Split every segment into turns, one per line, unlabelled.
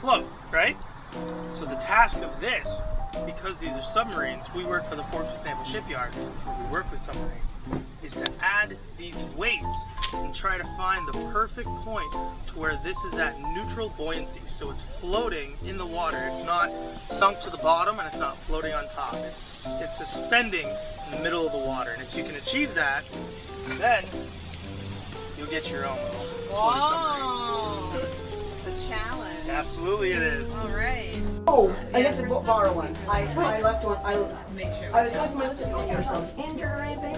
float, right? So the task of this, because these are submarines, we work for the Portsmouth Naval Shipyard, we work with submarines, is to add these weights and try to find the perfect point to where this is at neutral buoyancy. So it's floating in the water. It's not sunk to the bottom and it's not floating on top. It's it's suspending in the middle of the water. And if you can achieve that, then you'll get your own little floaty submarine.
It's a challenge.
Absolutely it is.
All right.
Oh, I have to borrow one. I, I left one, I, I was going through my list of if yourselves injured or anything.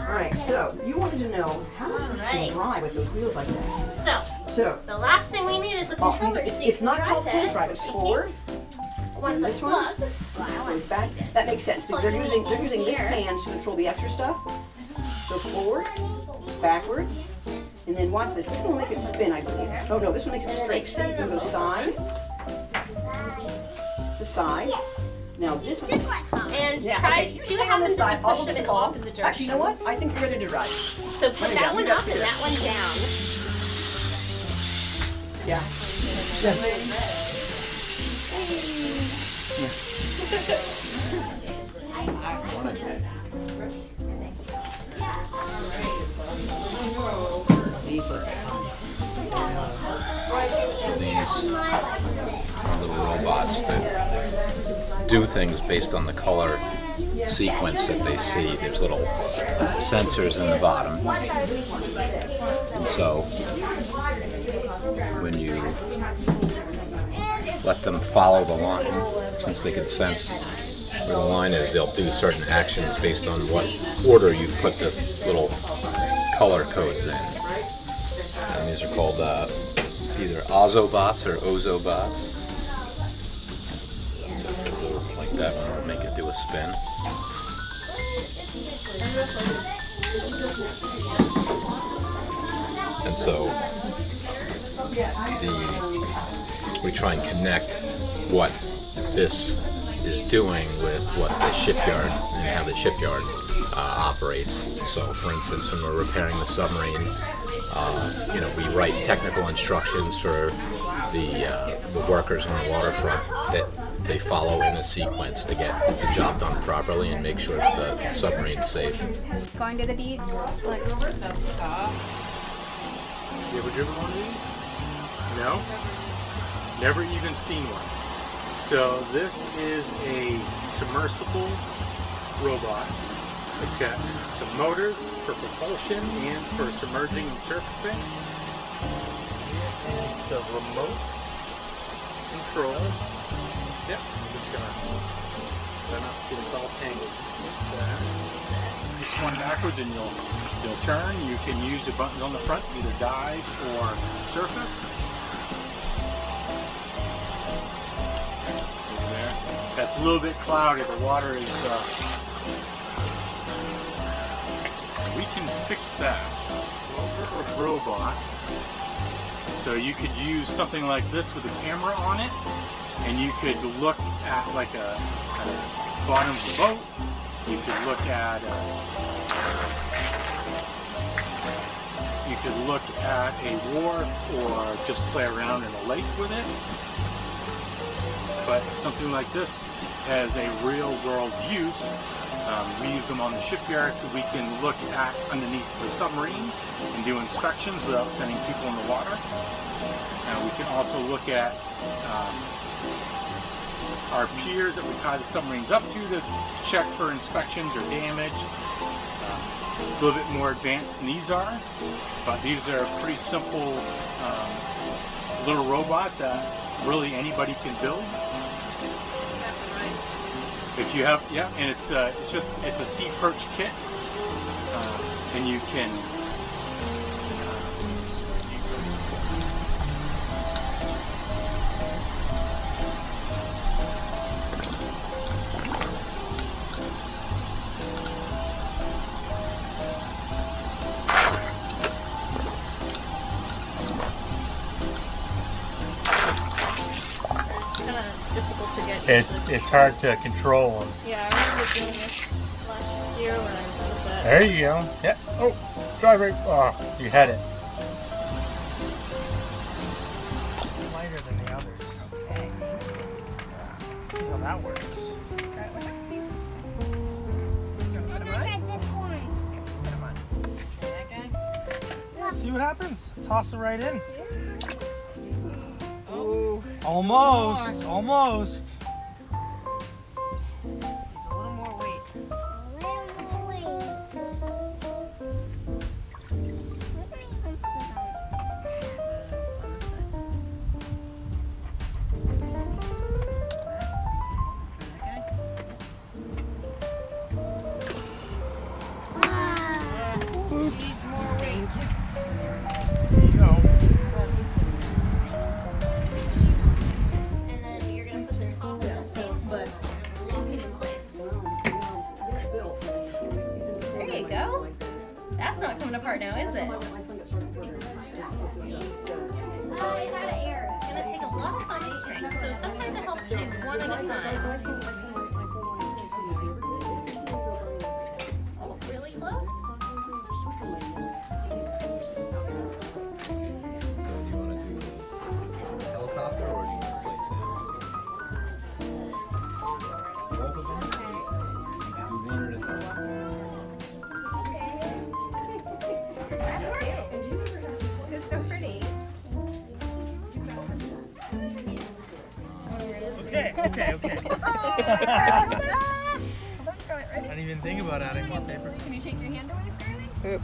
Alright, so, you wanted to know, how does this thing
Alright.
drive with those wheels like that?
So,
So,
the last thing we need is a
oh,
controller.
it's, it's not called
it.
tilt drive, it's forward,
One of the
this one? goes back. That makes sense, because they're using, they're using this hand to control the extra stuff. So forward, backwards, and then watch this. This one will make it spin, I believe. Oh no, this one makes it straight. So you can go side to side. Now this one.
And
Yeah,
try
okay, you
see what
on this
happens if
side.
you
I'll
push them
look
in
at all.
opposite directions.
Actually, you know what? I think you're ready to drive.
So put that one up and that one down.
Yeah. These look.
these are little robots that do things based on the color sequence that they see. There's little sensors in the bottom. And so when you let them follow the line, since they can sense where the line is, they'll do certain actions based on what order you've put the little color codes in. These are called uh, either Ozobots or Ozobots. So like that one will make it do a spin. And so the we try and connect what this is doing with what the shipyard and how the shipyard uh, operates. So, for instance, when we're repairing the submarine, uh, you know, we write technical instructions for the uh, the workers on the waterfront that they follow in a sequence to get the job done properly and make sure that the submarine's safe.
Going to the beach. Like,
You ever driven one of these? No? Never even seen one. So this is a submersible robot. It's got some motors for propulsion and for submerging and surfacing. Here is the remote control. Yep, I'm just gonna get us all tangled. Just one backwards and you'll you'll turn. You can use the buttons on the front, either dive or surface. That's a little bit cloudy. The water is. Uh, we can fix that. A robot. So you could use something like this with a camera on it, and you could look at like a, a bottom of the boat. You could look at. Uh, you could look at a wharf or just play around in a lake with it. But something like this has a real world use. Um, we use them on the shipyard so we can look at underneath the submarine and do inspections without sending people in the water. Uh, we can also look at um, our piers that we tie the submarines up to to check for inspections or damage. Um, a little bit more advanced than these are, but these are a pretty simple um, little robot that really anybody can build. If you have, yeah, and it's uh, it's just it's a sea perch kit, uh, and you can. It's it's hard to control them.
Yeah, I remember doing this last year when I was at.
There you go. Yeah. Oh, drive right. Oh, you had it. Lighter than the others. Okay. See how that works.
Got one of these?
I'm gonna this one.
Put 'em on. That guy?
See what happens. Toss it right in. Yeah.
Oh,
Almost. Almost.
That's not coming apart now, is it?
My son got started programming.
It's out of air. It's gonna take a lot of thumb strength, so sometimes it helps to do one at a time.
Okay, okay, okay.
Let's oh, go.
I
Ready?
didn't even think about adding more paper.
Can you take your hand away, Scarlett?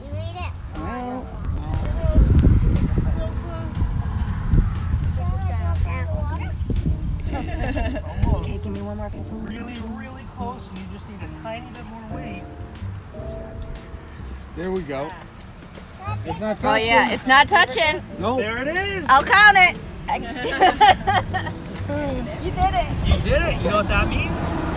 You read it.
Almost.
give me one more paper.
Really, really close, and you just need a tiny bit more weight.
There we go. It's not
Oh yeah, it's not touching.
No.
There it is.
I'll count it. you did it.
You did it. You know what that means?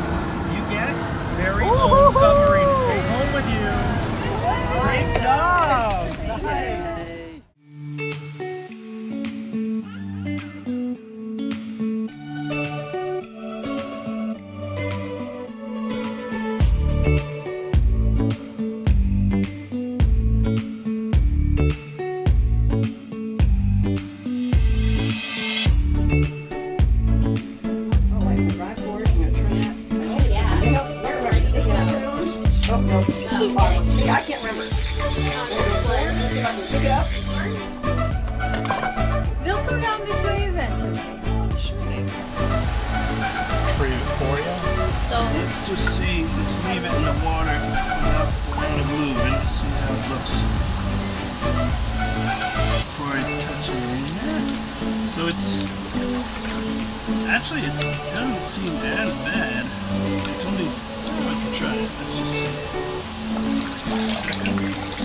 Pick it up.
They'll go down this way eventually.
For you, for you.
Let's just see. Let's leave it in the water without, without it moving. See how it looks. Before I touch it in there. So it's actually it doesn't seem as bad. It's only oh, I can try it. Let's just see.